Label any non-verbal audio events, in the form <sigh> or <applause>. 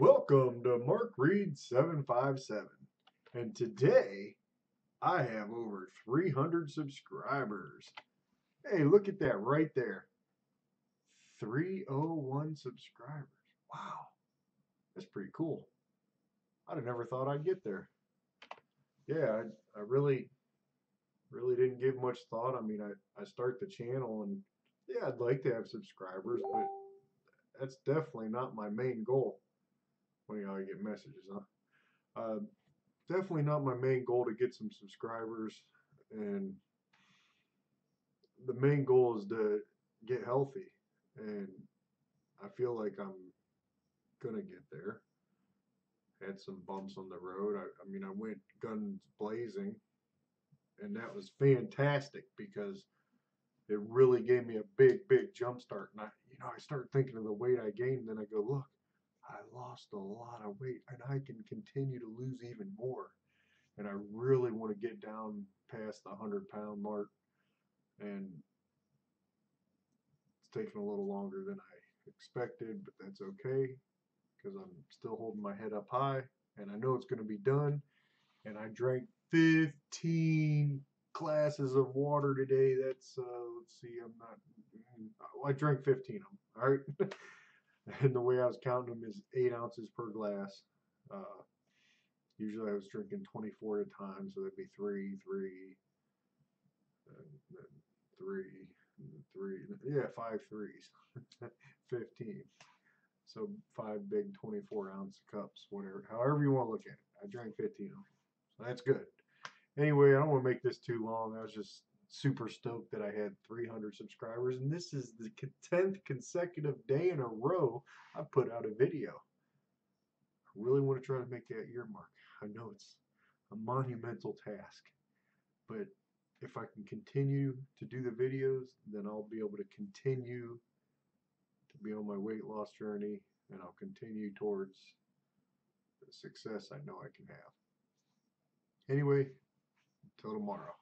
Welcome to Mark Reed 757. And today I have over 300 subscribers. Hey, look at that right there. 301 subscribers. Wow. That's pretty cool. I'd have never thought I'd get there. Yeah, I, I really, really didn't give much thought. I mean, I, I start the channel and yeah, I'd like to have subscribers, but that's definitely not my main goal. How I get messages, huh? Uh, definitely not my main goal to get some subscribers, and the main goal is to get healthy, and I feel like I'm gonna get there. Had some bumps on the road. I, I mean, I went guns blazing, and that was fantastic because it really gave me a big, big jump start. And I, you know, I start thinking of the weight I gained, and then I go, look, I lost a lot of weight and I can continue to lose even more. And I really want to get down past the 100 pound mark. And it's taking a little longer than I expected, but that's okay because I'm still holding my head up high and I know it's going to be done. And I drank 15 glasses of water today. That's, uh, let's see, I'm not, mm, I drank 15 of them. All right. <laughs> <laughs> and the way I was counting them is eight ounces per glass. Uh, usually I was drinking 24 at a time, so that'd be three, three, three, three, yeah, five threes, <laughs> 15. So five big 24 ounce cups, whatever, however you want to look at it. I drank 15 of them, so that's good. Anyway, I don't want to make this too long. I was just super stoked that I had 300 subscribers, and this is the 10th consecutive day in a row I put out a video. I really want to try to make that year mark. I know it's a monumental task, but if I can continue to do the videos, then I'll be able to continue to be on my weight loss journey, and I'll continue towards the success I know I can have. Anyway, until tomorrow.